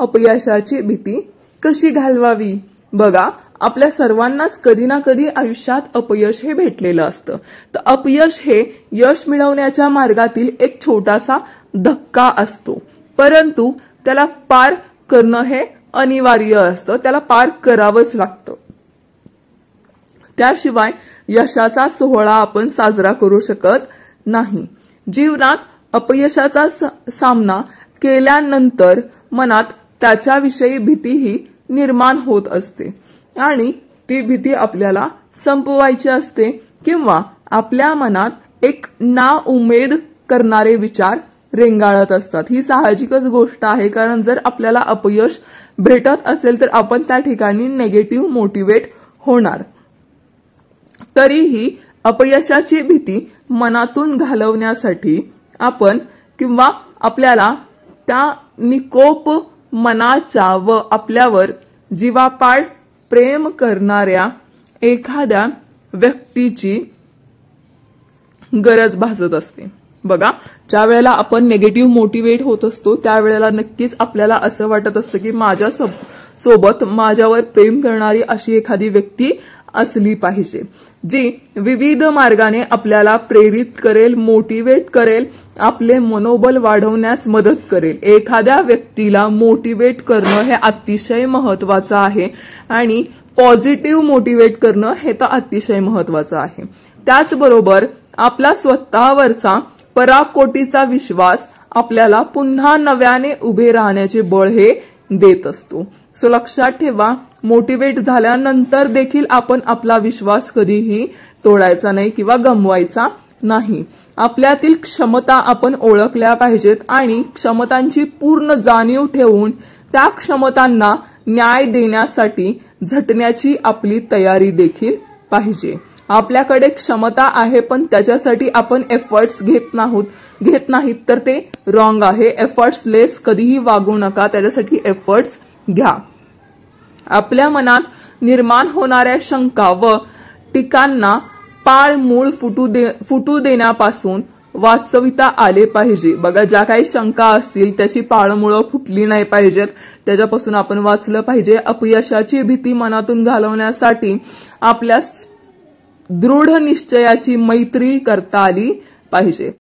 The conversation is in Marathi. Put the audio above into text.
अपयशाची भीती कशी घालवावी? बघा आपल्या सर्वांनाच कधी ना कधी आयुष्यात अपयश हे भेटलेलं असतं. तर अपयश हे यश मिळवण्याच्या मार्गातील एक छोटासा धक्का असतो. परंतु त्याला पार करणं हे अनिवार्य असतं. त्याला पार करावंच लागतं. त्याशिवाय यशाचा सोहळा आपण साजरा करू शकत नाही. जीवनात अपयशाचा सामना केल्यानंतर मनात त्याच्याविषयी भीतीही निर्माण होत असते. आणि ती भीती आपल्याला संपवायची असते किंवा आपल्या मनात एक ना उमेद करणारे विचार रेंगाळत असतात. ही साहजिकच गोष्ट आहे कारण जर आपल्याला अपयश भेटत असेल तर आपण त्या ठिकाणी नेगेटिव्ह मोटिवेट होणार. तरीही अपयशाची भीती मनातून घालवण्यासाठी आपण किंवा आपल्याला त्या निकोप मनाच्या व आपल्यावर जीवापाड प्रेम करणाऱ्या एखाद्या व्यक्तीची गरज भासत असते. बघा ज्या वेळेला आपण निगेटिव्ह मोटिवेट होत असतो त्यावेळेला नक्कीच आपल्याला असं वाटत असतं की माझ्या सोब- सोबत माझ्यावर प्रेम करणारी अशी एखादी व्यक्ती असली पाहिजे. जी विविध मार्गाने आपल्याला प्रेरित करेल मोटिवेट करेल आपले मनोबल वाढवण्यास मदत करेल. एखाद्या व्यक्तीला मोटिवेट करणं हे अतिशय महत्वाचं आहे आणि पॉझिटिव्ह मोटिवेट करणं हे तर अतिशय महत्वाचं आहे. त्याचबरोबर आपला स्वतःवरचा पराकोटीचा विश्वास आपल्याला पुन्हा नव्याने उभे राहण्याचे बळ हे देत असतो. सो लक्षात ठेवा. मोटिवेट झाल्यानंतर देखील आपण आपला विश्वास कधीही तोडायचा नाही किंवा गमवायचा नाही. आपल्यातील क्षमता आपण ओळखल्या पाहिजेत आणि क्षमतांची पूर्ण जाणीव ठेवून त्या क्षमतांना न्याय देण्यासाठी झटण्याची आपली तयारी देखील पाहिजे. आपल्याकडे क्षमता आहे पण त्याच्यासाठी आपण एफर्ट्स घेत नाहोत. घेत नाहीत तर ते रॉंग आहे. एफर्ट्स लेस कधीही वागू नका. त्याच्यासाठी एफर्ट्स घ्या. आपल्या मनात निर्माण होणाऱ्या शंका व टीकांना पाळ मूळ फुटू दे फुटू देण्यापासून वाचविता आले पाहिजे. बघा ज्या काही शंका असतील त्याची पाळमुळं फुटली नाही पाहिजेत. त्याच्यापासून आपण वाचलं पाहिजे. अपयशाची भीती मनातून घालवण्यासाठी आपल्या दृढ निश्चयाची मैत्री करता आली पाहिजे.